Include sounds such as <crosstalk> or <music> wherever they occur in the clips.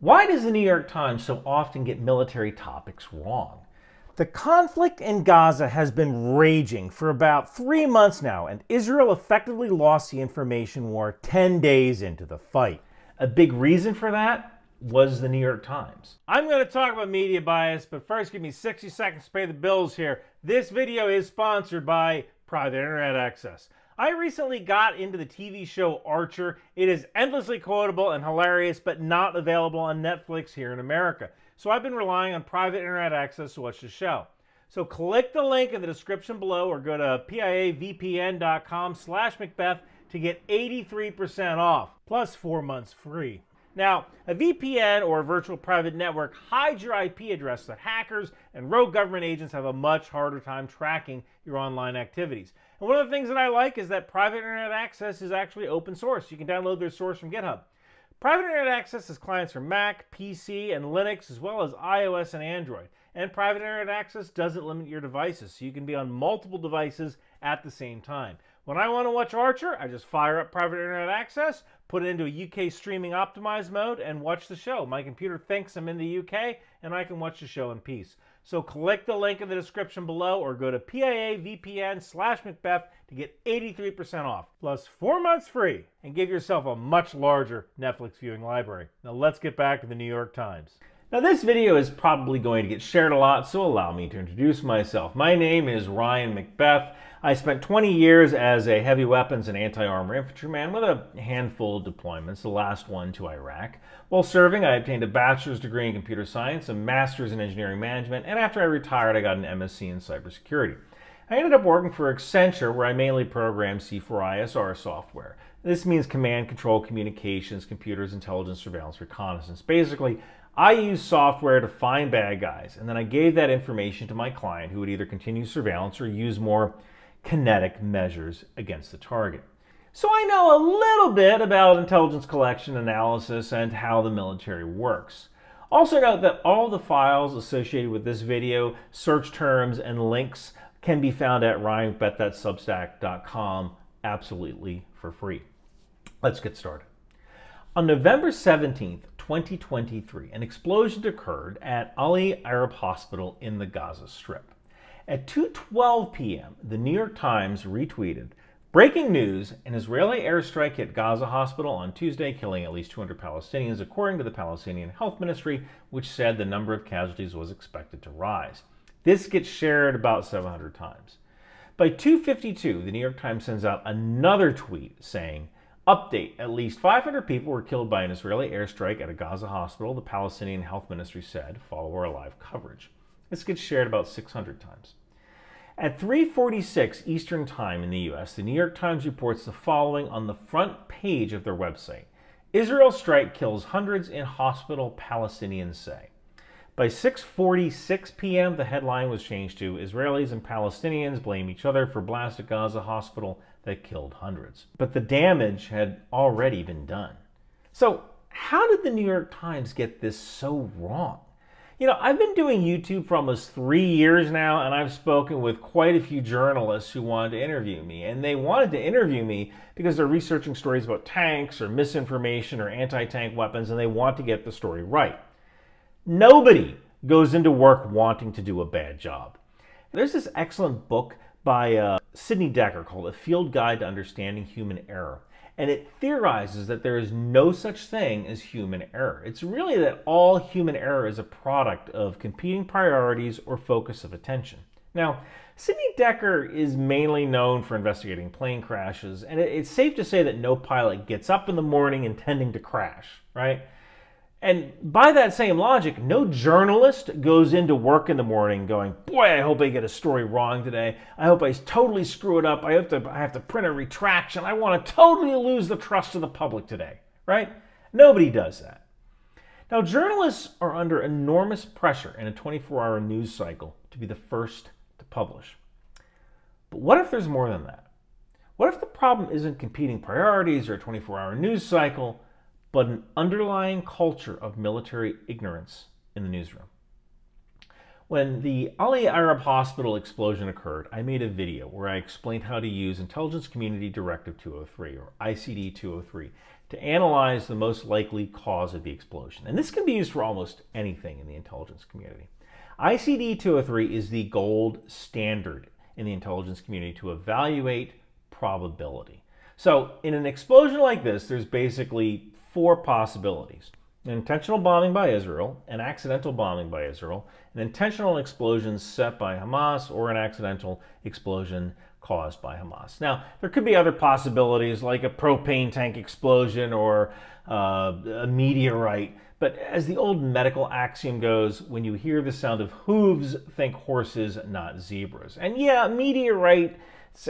Why does the New York Times so often get military topics wrong? The conflict in Gaza has been raging for about three months now, and Israel effectively lost the information war 10 days into the fight. A big reason for that was the New York Times. I'm going to talk about media bias, but first give me 60 seconds to pay the bills here. This video is sponsored by Private Internet Access. I recently got into the TV show Archer. It is endlessly quotable and hilarious, but not available on Netflix here in America. So I've been relying on private internet access to watch the show. So click the link in the description below or go to piavpn.com slash McBeth to get 83% off, plus four months free. Now, a VPN or a virtual private network hides your IP address so hackers and rogue government agents have a much harder time tracking your online activities. And one of the things that I like is that private internet access is actually open source. You can download their source from GitHub. Private internet access has clients for Mac, PC, and Linux, as well as iOS and Android. And private internet access doesn't limit your devices, so you can be on multiple devices at the same time. When I want to watch Archer, I just fire up private internet access, put it into a UK streaming optimized mode, and watch the show. My computer thinks I'm in the UK, and I can watch the show in peace. So click the link in the description below or go to PIAVPN slash McBeth to get 83% off, plus four months free, and give yourself a much larger Netflix viewing library. Now let's get back to the New York Times. Now this video is probably going to get shared a lot, so allow me to introduce myself. My name is Ryan McBeth. I spent 20 years as a heavy weapons and anti-armor infantryman with a handful of deployments, the last one to Iraq. While serving, I obtained a bachelor's degree in computer science, a master's in engineering management, and after I retired, I got an MSc in cybersecurity. I ended up working for Accenture, where I mainly programmed C4ISR software. This means command, control, communications, computers, intelligence, surveillance, reconnaissance. Basically, I used software to find bad guys, and then I gave that information to my client who would either continue surveillance or use more kinetic measures against the target. So I know a little bit about intelligence collection analysis and how the military works. Also note that all the files associated with this video, search terms, and links can be found at ryanmcbeth.substack.com absolutely for free. Let's get started. On November 17th, 2023, an explosion occurred at Ali Arab Hospital in the Gaza Strip. At 2:12 p.m., the New York Times retweeted, "Breaking news: An Israeli airstrike hit Gaza hospital on Tuesday, killing at least 200 Palestinians, according to the Palestinian Health Ministry, which said the number of casualties was expected to rise." This gets shared about 700 times. By 2:52, the New York Times sends out another tweet saying, Update At least 500 people were killed by an Israeli airstrike at a Gaza hospital, the Palestinian Health Ministry said. Follow our live coverage. This gets shared about 600 times. At 3:46 Eastern Time in the US, the New York Times reports the following on the front page of their website. Israel strike kills hundreds in hospital, Palestinians say. By 6:46 p.m., the headline was changed to Israelis and Palestinians blame each other for blast at Gaza hospital that killed hundreds. But the damage had already been done. So, how did the New York Times get this so wrong? You know, I've been doing YouTube for almost three years now, and I've spoken with quite a few journalists who wanted to interview me. And they wanted to interview me because they're researching stories about tanks or misinformation or anti tank weapons, and they want to get the story right. Nobody goes into work wanting to do a bad job. There's this excellent book by uh, Sidney Dekker called A Field Guide to Understanding Human Error. And it theorizes that there is no such thing as human error. It's really that all human error is a product of competing priorities or focus of attention. Now, Sidney Dekker is mainly known for investigating plane crashes, and it's safe to say that no pilot gets up in the morning intending to crash, right? And by that same logic, no journalist goes into work in the morning going, "Boy, I hope I get a story wrong today. I hope I totally screw it up. I have to I have to print a retraction. I want to totally lose the trust of the public today." Right? Nobody does that. Now, journalists are under enormous pressure in a 24-hour news cycle to be the first to publish. But what if there's more than that? What if the problem isn't competing priorities or a 24-hour news cycle? But an underlying culture of military ignorance in the newsroom. When the Ali Arab Hospital explosion occurred, I made a video where I explained how to use Intelligence Community Directive 203, or ICD 203, to analyze the most likely cause of the explosion. And this can be used for almost anything in the intelligence community. ICD 203 is the gold standard in the intelligence community to evaluate probability. So, in an explosion like this, there's basically four possibilities an intentional bombing by Israel, an accidental bombing by Israel, an intentional explosion set by Hamas, or an accidental explosion caused by Hamas. Now, there could be other possibilities like a propane tank explosion or uh, a meteorite, but as the old medical axiom goes, when you hear the sound of hooves, think horses, not zebras. And yeah, meteorite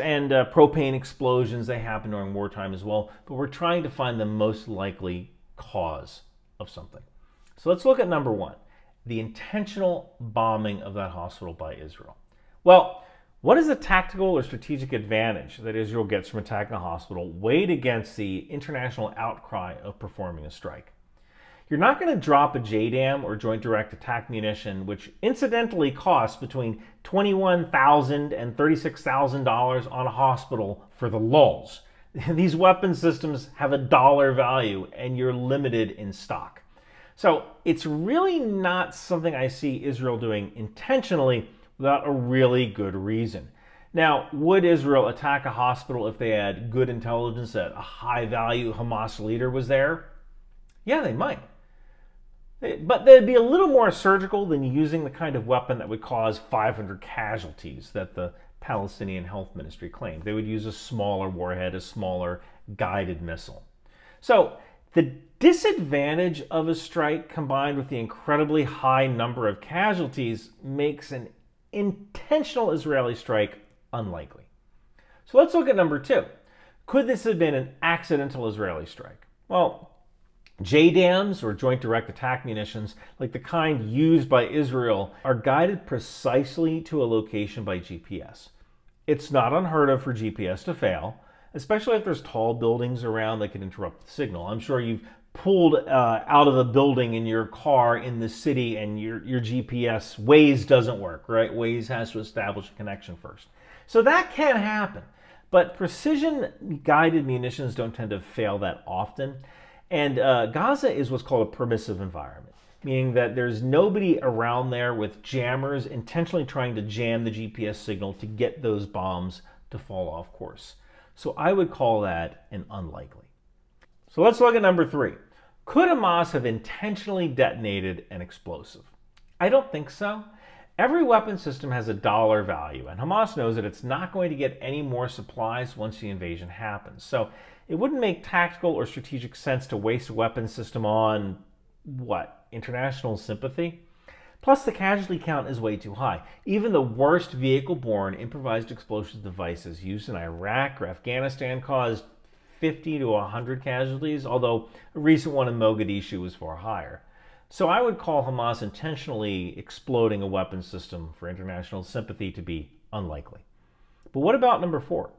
and uh, propane explosions, they happen during wartime as well, but we're trying to find the most likely cause of something. So let's look at number one the intentional bombing of that hospital by Israel. Well, what is the tactical or strategic advantage that Israel gets from attacking a hospital weighed against the international outcry of performing a strike? You're not going to drop a JDAM or Joint Direct Attack munition, which incidentally costs between $21,000 and $36,000 on a hospital for the lulls. <laughs> These weapon systems have a dollar value and you're limited in stock. So it's really not something I see Israel doing intentionally without a really good reason. Now, would Israel attack a hospital if they had good intelligence that a high value Hamas leader was there? Yeah, they might. But they'd be a little more surgical than using the kind of weapon that would cause 500 casualties that the Palestinian Health Ministry claimed. They would use a smaller warhead, a smaller guided missile. So the disadvantage of a strike combined with the incredibly high number of casualties makes an intentional Israeli strike unlikely. So let's look at number two. Could this have been an accidental Israeli strike? Well, JDAMs or Joint Direct Attack munitions, like the kind used by Israel, are guided precisely to a location by GPS. It's not unheard of for GPS to fail, especially if there's tall buildings around that can interrupt the signal. I'm sure you've pulled uh, out of a building in your car in the city and your, your GPS, Waze doesn't work, right? Waze has to establish a connection first. So that can happen. But precision guided munitions don't tend to fail that often. And uh, Gaza is what's called a permissive environment, meaning that there's nobody around there with jammers intentionally trying to jam the GPS signal to get those bombs to fall off course. So I would call that an unlikely. So let's look at number three. Could Hamas have intentionally detonated an explosive? I don't think so. Every weapon system has a dollar value, and Hamas knows that it's not going to get any more supplies once the invasion happens. So it wouldn't make tactical or strategic sense to waste a weapon system on what? International sympathy? Plus, the casualty count is way too high. Even the worst vehicle borne improvised explosive devices used in Iraq or Afghanistan caused 50 to 100 casualties, although a recent one in Mogadishu was far higher. So I would call Hamas intentionally exploding a weapon system for international sympathy to be unlikely. But what about number four?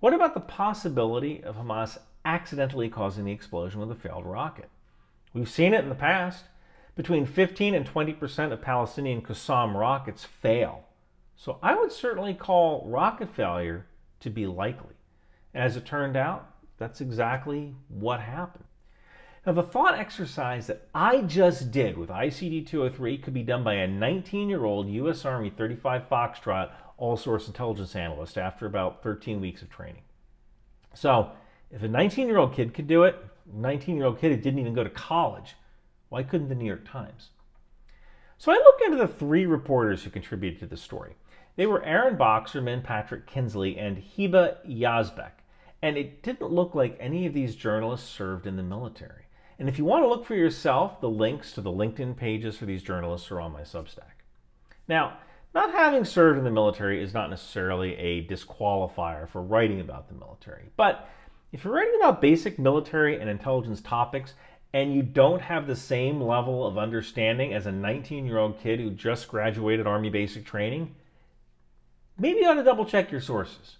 What about the possibility of Hamas accidentally causing the explosion with a failed rocket? We've seen it in the past. Between 15 and 20% of Palestinian Qassam rockets fail. So I would certainly call rocket failure to be likely. As it turned out, that's exactly what happened. Now, the thought exercise that I just did with ICD 203 could be done by a 19 year old U.S. Army 35 Foxtrot all source intelligence analyst after about 13 weeks of training. So, if a 19 year old kid could do it, 19 year old kid who didn't even go to college, why couldn't the New York Times? So I looked into the three reporters who contributed to the story. They were Aaron Boxerman, Patrick Kingsley, and Heba Yazbek. And it didn't look like any of these journalists served in the military. And if you want to look for yourself, the links to the LinkedIn pages for these journalists are on my Substack. Now, not having served in the military is not necessarily a disqualifier for writing about the military. But if you're writing about basic military and intelligence topics and you don't have the same level of understanding as a 19 year old kid who just graduated Army basic training, maybe you ought to double check your sources.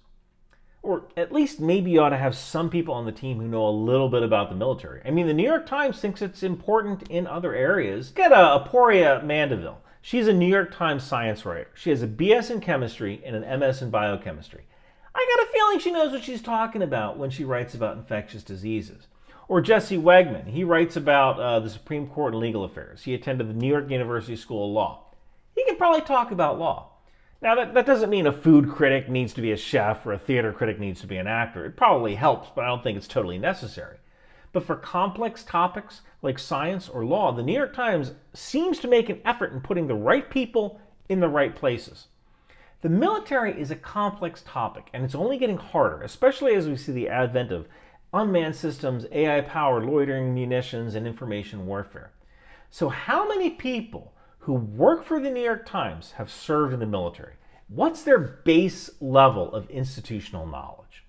Or at least maybe you ought to have some people on the team who know a little bit about the military. I mean, the New York Times thinks it's important in other areas. Get a Apoorva Mandavilli. She's a New York Times science writer. She has a BS in chemistry and an MS in biochemistry. I got a feeling she knows what she's talking about when she writes about infectious diseases. Or Jesse Wegman, he writes about uh, the Supreme Court and legal affairs. He attended the New York University School of Law. He can probably talk about law. Now, that, that doesn't mean a food critic needs to be a chef or a theater critic needs to be an actor. It probably helps, but I don't think it's totally necessary. But for complex topics like science or law, the New York Times seems to make an effort in putting the right people in the right places. The military is a complex topic, and it's only getting harder, especially as we see the advent of unmanned systems, AI powered loitering munitions, and information warfare. So, how many people who work for the New York Times have served in the military? What's their base level of institutional knowledge?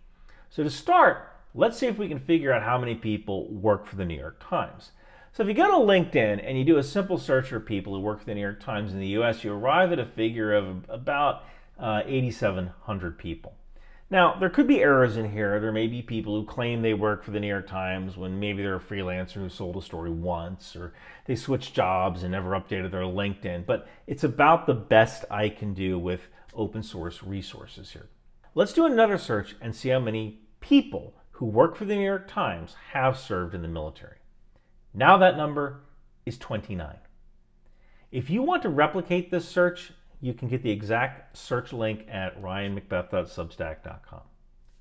So, to start, let's see if we can figure out how many people work for the New York Times. So, if you go to LinkedIn and you do a simple search for people who work for the New York Times in the US, you arrive at a figure of about uh, 8,700 people. Now, there could be errors in here. There may be people who claim they work for the New York Times when maybe they're a freelancer who sold a story once, or they switched jobs and never updated their LinkedIn. But it's about the best I can do with open source resources here. Let's do another search and see how many people who work for the New York Times have served in the military. Now that number is 29. If you want to replicate this search, you can get the exact search link at ryanmcbeth.substack.com.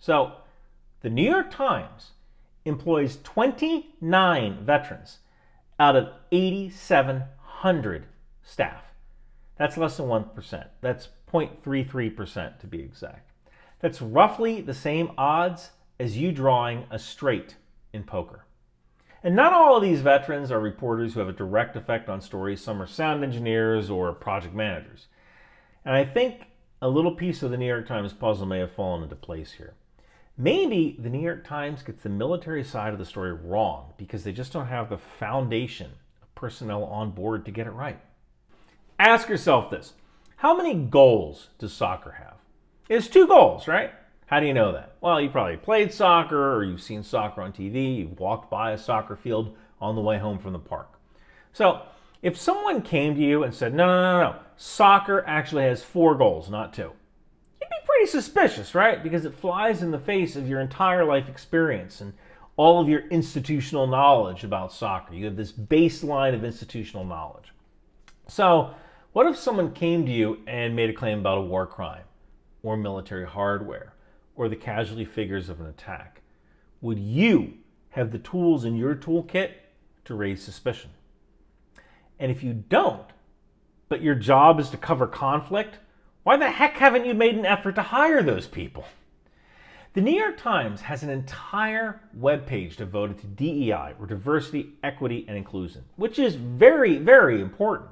So, the New York Times employs 29 veterans out of 8,700 staff. That's less than 1%. That's 0.33% to be exact. That's roughly the same odds as you drawing a straight in poker. And not all of these veterans are reporters who have a direct effect on stories. Some are sound engineers or project managers. And I think a little piece of the New York Times puzzle may have fallen into place here. Maybe the New York Times gets the military side of the story wrong because they just don't have the foundation of personnel on board to get it right. Ask yourself this How many goals does soccer have? It's two goals, right? How do you know that? Well, you probably played soccer or you've seen soccer on TV, you've walked by a soccer field on the way home from the park. So, if someone came to you and said, no, no, no, no, soccer actually has four goals, not two, you'd be pretty suspicious, right? Because it flies in the face of your entire life experience and all of your institutional knowledge about soccer. You have this baseline of institutional knowledge. So, what if someone came to you and made a claim about a war crime or military hardware or the casualty figures of an attack? Would you have the tools in your toolkit to raise suspicion? And if you don't, but your job is to cover conflict, why the heck haven't you made an effort to hire those people? The New York Times has an entire webpage devoted to DEI, or diversity, equity, and inclusion, which is very, very important.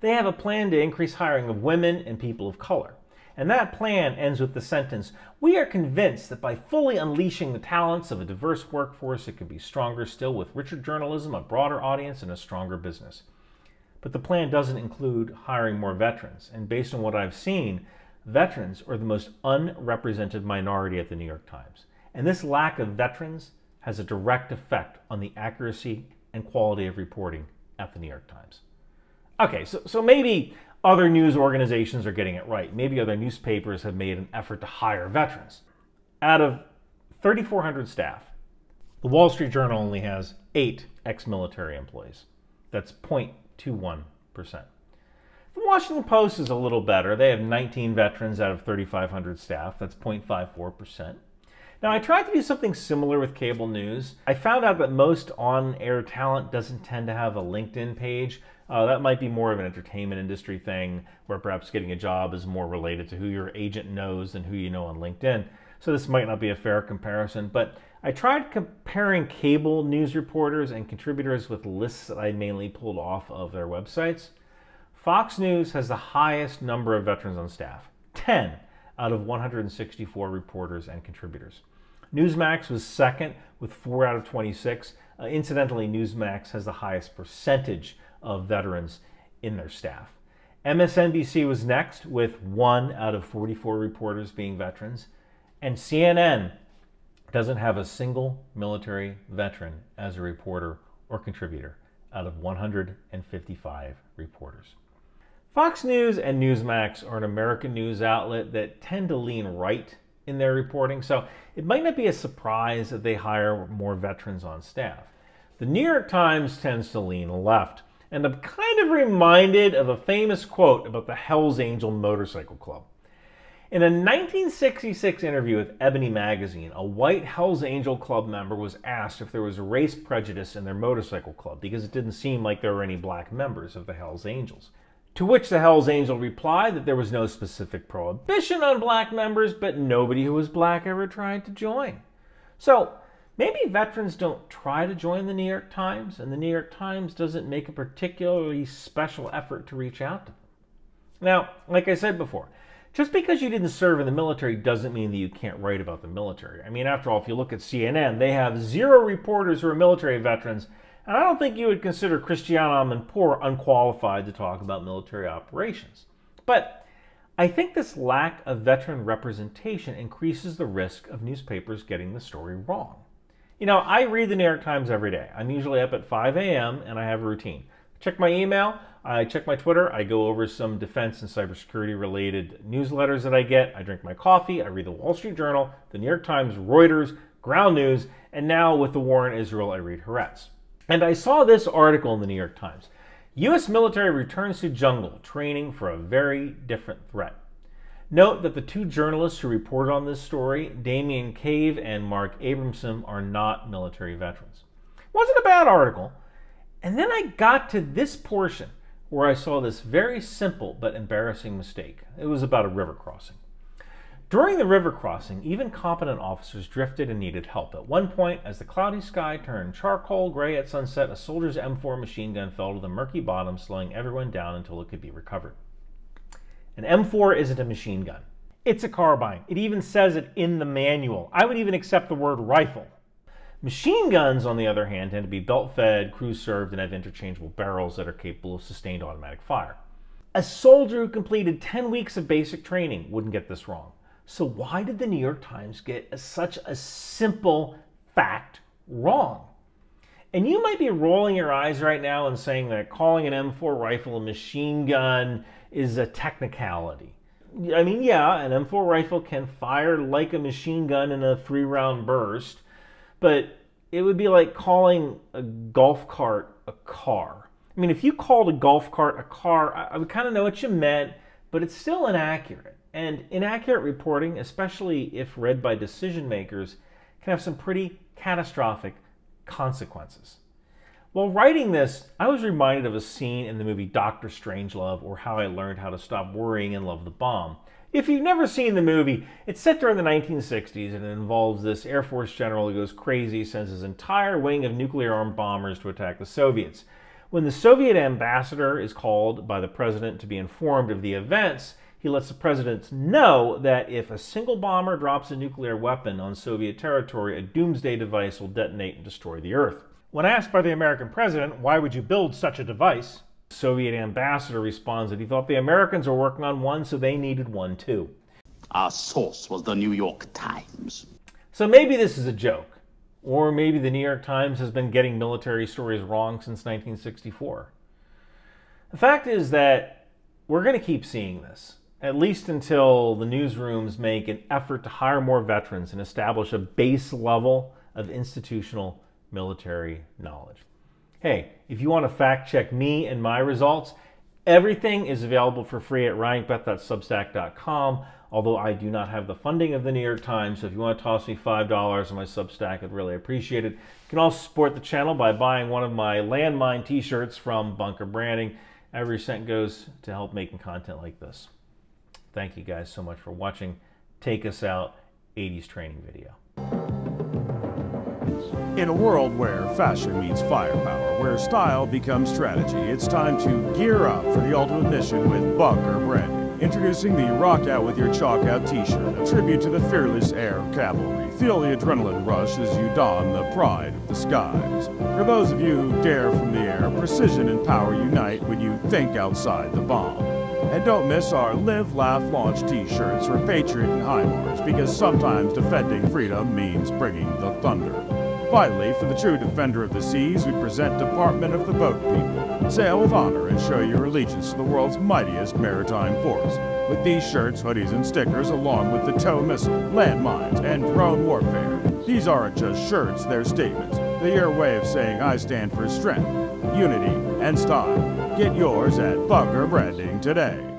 They have a plan to increase hiring of women and people of color. And that plan ends with the sentence We are convinced that by fully unleashing the talents of a diverse workforce, it could be stronger still with richer journalism, a broader audience, and a stronger business. But the plan doesn't include hiring more veterans. And based on what I've seen, veterans are the most unrepresented minority at the New York Times. And this lack of veterans has a direct effect on the accuracy and quality of reporting at the New York Times. Okay, so, so maybe other news organizations are getting it right. Maybe other newspapers have made an effort to hire veterans. Out of 3,400 staff, the Wall Street Journal only has eight ex military employees. That's 0.21%. The Washington Post is a little better. They have 19 veterans out of 3,500 staff. That's 0.54%. Now, I tried to do something similar with cable news. I found out that most on air talent doesn't tend to have a LinkedIn page. Uh, that might be more of an entertainment industry thing where perhaps getting a job is more related to who your agent knows than who you know on LinkedIn. So this might not be a fair comparison, but I tried comparing cable news reporters and contributors with lists that I mainly pulled off of their websites. Fox News has the highest number of veterans on staff 10 out of 164 reporters and contributors. Newsmax was second with 4 out of 26. Uh, incidentally, Newsmax has the highest percentage of veterans in their staff. MSNBC was next with 1 out of 44 reporters being veterans. And CNN doesn't have a single military veteran as a reporter or contributor out of 155 reporters. Fox News and Newsmax are an American news outlet that tend to lean right in their reporting, so it might not be a surprise that they hire more veterans on staff. The New York Times tends to lean left, and I'm kind of reminded of a famous quote about the Hells Angel Motorcycle Club. In a 1966 interview with Ebony magazine, a white Hells Angel Club member was asked if there was race prejudice in their motorcycle club because it didn't seem like there were any black members of the Hells Angels. To which the Hells Angel replied that there was no specific prohibition on black members, but nobody who was black ever tried to join. So maybe veterans don't try to join the New York Times, and the New York Times doesn't make a particularly special effort to reach out to them. Now, like I said before, just because you didn't serve in the military doesn't mean that you can't write about the military. I mean, after all, if you look at CNN, they have zero reporters who are military veterans, and I don't think you would consider Christiane Amanpour unqualified to talk about military operations. But I think this lack of veteran representation increases the risk of newspapers getting the story wrong. You know, I read the New York Times every day. I'm usually up at 5 a.m. and I have a routine. I check my email. I check my Twitter. I go over some defense and cybersecurity related newsletters that I get. I drink my coffee. I read the Wall Street Journal, the New York Times, Reuters, Ground News, and now with the war in Israel, I read Haaretz. And I saw this article in the New York Times. U.S. military returns to jungle training for a very different threat. Note that the two journalists who reported on this story, Damien Cave and Mark Abramson, are not military veterans. It wasn't a bad article. And then I got to this portion where I saw this very simple but embarrassing mistake. It was about a river crossing. During the river crossing, even competent officers drifted and needed help. At one point, as the cloudy sky turned charcoal gray at sunset, a soldier's M4 machine gun fell to the murky bottom, slowing everyone down until it could be recovered. An M4 isn't a machine gun. It's a carbine. It even says it in the manual. I would even accept the word rifle. Machine guns, on the other hand, tend to be belt fed, crew served, and have interchangeable barrels that are capable of sustained automatic fire. A soldier who completed 10 weeks of basic training wouldn't get this wrong. So, why did the New York Times get a, such a simple fact wrong? And you might be rolling your eyes right now and saying that calling an M4 rifle a machine gun is a technicality. I mean, yeah, an M4 rifle can fire like a machine gun in a three round burst, but it would be like calling a golf cart a car. I mean, if you called a golf cart a car, I would kind of know what you meant, but it's still inaccurate. And inaccurate reporting, especially if read by decision makers, can have some pretty catastrophic consequences. While writing this, I was reminded of a scene in the movie Doctor Strangelove or How I Learned How to Stop Worrying and Love the Bomb. If you've never seen the movie, it's set during the 1960s and it involves this Air Force general who goes crazy, sends his entire wing of nuclear armed bombers to attack the Soviets. When the Soviet ambassador is called by the president to be informed of the events, he lets the presidents know that if a single bomber drops a nuclear weapon on Soviet territory, a doomsday device will detonate and destroy the Earth. When asked by the American president, why would you build such a device? The Soviet ambassador responds that he thought the Americans were working on one, so they needed one too. Our source was the New York Times. So maybe this is a joke. Or maybe the New York Times has been getting military stories wrong since 1964. The fact is that we're going to keep seeing this, at least until the newsrooms make an effort to hire more veterans and establish a base level of institutional military knowledge. Hey, if you want to fact check me and my results, everything is available for free at ryanmcbeth.substack.com. Although I do not have the funding of the New York Times, so if you want to toss me $5 on my Substack, I'd really appreciate it. You can also support the channel by buying one of my Landmine t shirts from Bunker Branding. Every cent goes to help making content like this. Thank you guys so much for watching. Take us out 80s training video. In a world where fashion meets firepower, where style becomes strategy, it's time to gear up for the ultimate mission with Bunker Branding. Introducing the Rock Out With Your Chalk Out t-shirt, a tribute to the fearless air cavalry. Feel the adrenaline rush as you don the pride of the skies. For those of you who dare from the air, precision and power unite when you think outside the bomb. And don't miss our Live, Laugh, Launch t-shirts for Patriot and HIMARS, because sometimes defending freedom means bringing the thunder. Finally, for the true defender of the seas, we present Department of the Boat People. Sail with honor and show your allegiance to the world's mightiest maritime force. with these shirts, hoodies, and stickers, along with the TOW missile, landmines, and drone warfare. These aren't just shirts, they're statements. They're your way of saying I stand for strength, unity, and style. Get yours at Bunker Branding today.